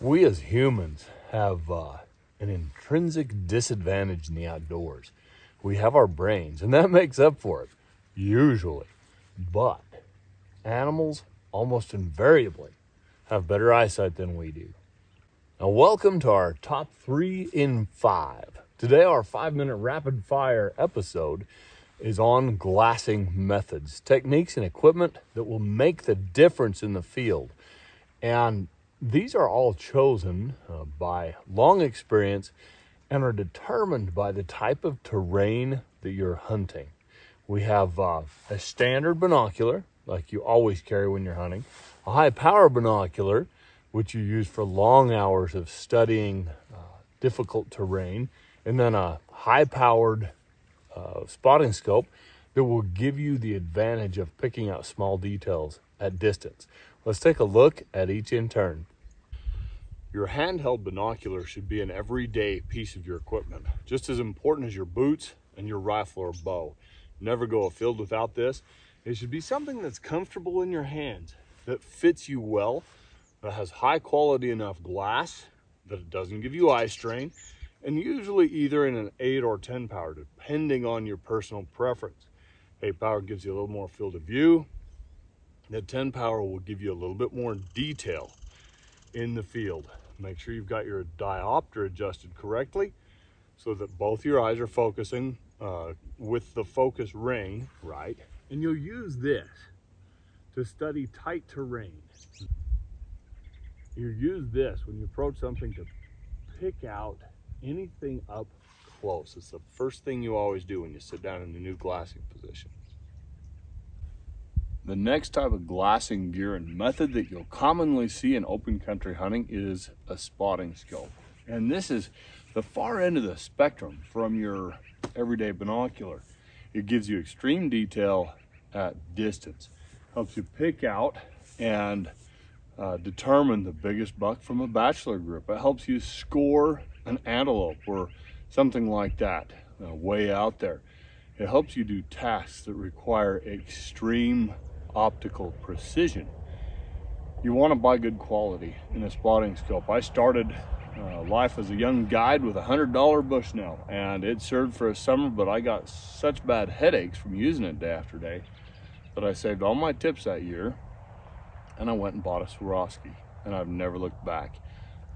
we as humans have uh, an intrinsic disadvantage in the outdoors. We have our brains, and that makes up for it, usually. But animals almost invariably have better eyesight than we do. Now, welcome to our top three in five. Today, our five minute rapid fire episode is on glassing methods, techniques, and equipment that will make the difference in the field. And these are all chosen uh, by long experience and are determined by the type of terrain that you're hunting. We have uh, a standard binocular, like you always carry when you're hunting, a high power binocular, which you use for long hours of studying uh, difficult terrain, and then a high powered uh, spotting scope that will give you the advantage of picking out small details at distance. Let's take a look at each in turn. Your handheld binocular should be an everyday piece of your equipment, just as important as your boots and your rifle or bow. Never go afield without this. It should be something that's comfortable in your hands, that fits you well, that has high quality enough glass, that it doesn't give you eye strain, and usually either in an 8 or 10 power, depending on your personal preference. 8 power gives you a little more field of view. The 10 power will give you a little bit more detail in the field. Make sure you've got your diopter adjusted correctly so that both your eyes are focusing uh, with the focus ring, right? And you'll use this to study tight terrain. You use this when you approach something to pick out anything up close. It's the first thing you always do when you sit down in the new glassing position. The next type of glassing gear and method that you'll commonly see in open country hunting is a spotting scope. And this is the far end of the spectrum from your everyday binocular. It gives you extreme detail at distance, helps you pick out and uh, determine the biggest buck from a bachelor group. It helps you score an antelope or something like that uh, way out there. It helps you do tasks that require extreme optical precision. You want to buy good quality in a spotting scope. I started uh, life as a young guide with a hundred dollar Bushnell and it served for a summer but I got such bad headaches from using it day after day that I saved all my tips that year and I went and bought a Swarovski and I've never looked back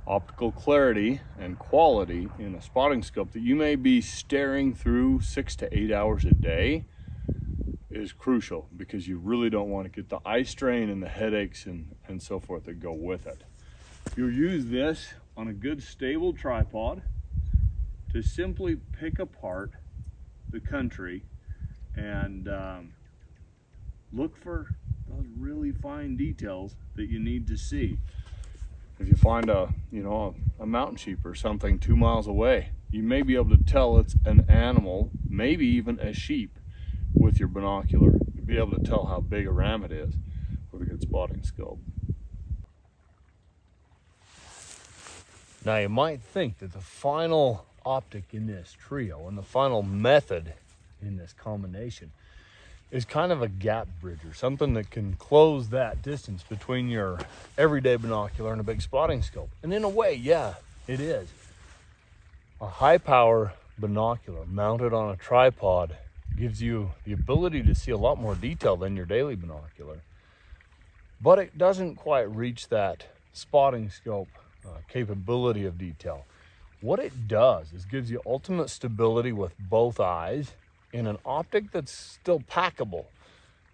optical clarity and quality in a spotting scope that you may be staring through six to eight hours a day is crucial because you really don't want to get the eye strain and the headaches and, and so forth that go with it. You'll use this on a good stable tripod to simply pick apart the country and um, look for those really fine details that you need to see. If you find a, you know, a, a mountain sheep or something two miles away, you may be able to tell it's an animal, maybe even a sheep with your binocular. You'll be able to tell how big a ram it is with a good spotting scope. Now you might think that the final optic in this trio and the final method in this combination is kind of a gap bridger, something that can close that distance between your everyday binocular and a big spotting scope. And in a way, yeah, it is. A high power binocular mounted on a tripod gives you the ability to see a lot more detail than your daily binocular. But it doesn't quite reach that spotting scope uh, capability of detail. What it does is gives you ultimate stability with both eyes in an optic that's still packable.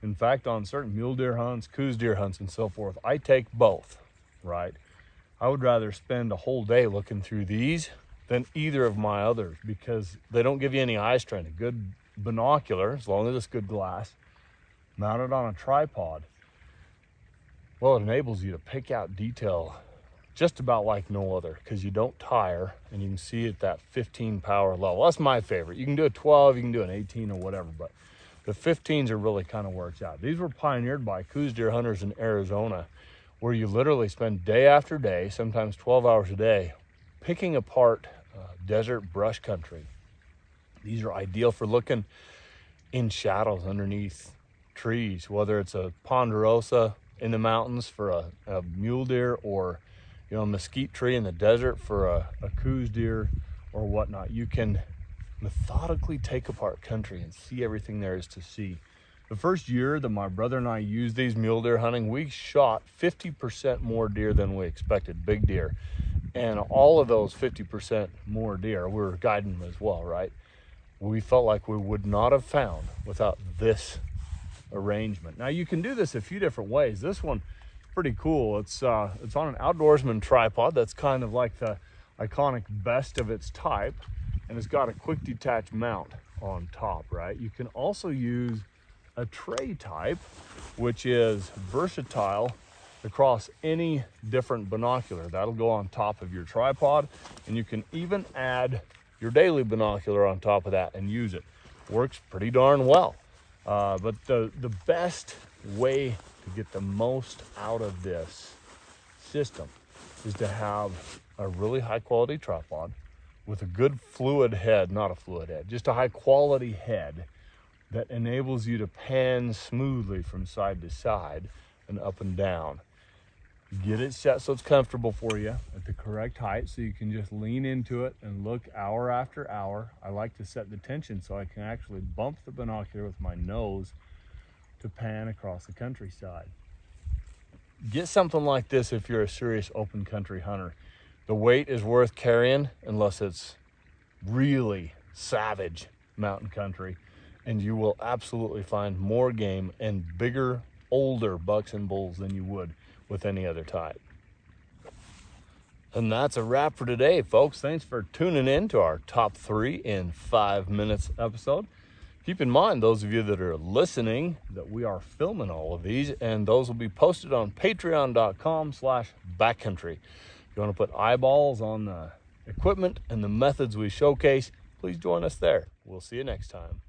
In fact, on certain mule deer hunts, Coues deer hunts, and so forth, I take both, right? I would rather spend a whole day looking through these than either of my others because they don't give you any eye strain. A good binocular, as long as it's good glass, mounted on a tripod, well, it enables you to pick out detail just about like no other because you don't tire and you can see at that 15 power level. That's my favorite. You can do a 12, you can do an 18 or whatever, but the 15s are really kind of where out. These were pioneered by Coues deer hunters in Arizona where you literally spend day after day, sometimes 12 hours a day, picking apart uh, desert brush country these are ideal for looking in shadows underneath trees, whether it's a ponderosa in the mountains for a, a mule deer or you know, a mesquite tree in the desert for a, a Coues deer or whatnot. You can methodically take apart country and see everything there is to see. The first year that my brother and I used these mule deer hunting, we shot 50% more deer than we expected, big deer. And all of those 50% more deer, we were guiding them as well, right? We felt like we would not have found without this arrangement. Now you can do this a few different ways. This one, pretty cool. It's uh, it's on an outdoorsman tripod. That's kind of like the iconic best of its type, and it's got a quick detach mount on top. Right. You can also use a tray type, which is versatile across any different binocular. That'll go on top of your tripod, and you can even add your daily binocular on top of that and use it. Works pretty darn well. Uh, but the, the best way to get the most out of this system is to have a really high quality tripod with a good fluid head, not a fluid head, just a high quality head that enables you to pan smoothly from side to side and up and down. Get it set so it's comfortable for you at the correct height so you can just lean into it and look hour after hour. I like to set the tension so I can actually bump the binocular with my nose to pan across the countryside. Get something like this if you're a serious open country hunter. The weight is worth carrying unless it's really savage mountain country and you will absolutely find more game and bigger, older bucks and bulls than you would with any other type. And that's a wrap for today, folks. Thanks for tuning in to our top three in five minutes episode. Keep in mind, those of you that are listening, that we are filming all of these, and those will be posted on patreon.com slash backcountry. If you want to put eyeballs on the equipment and the methods we showcase, please join us there. We'll see you next time.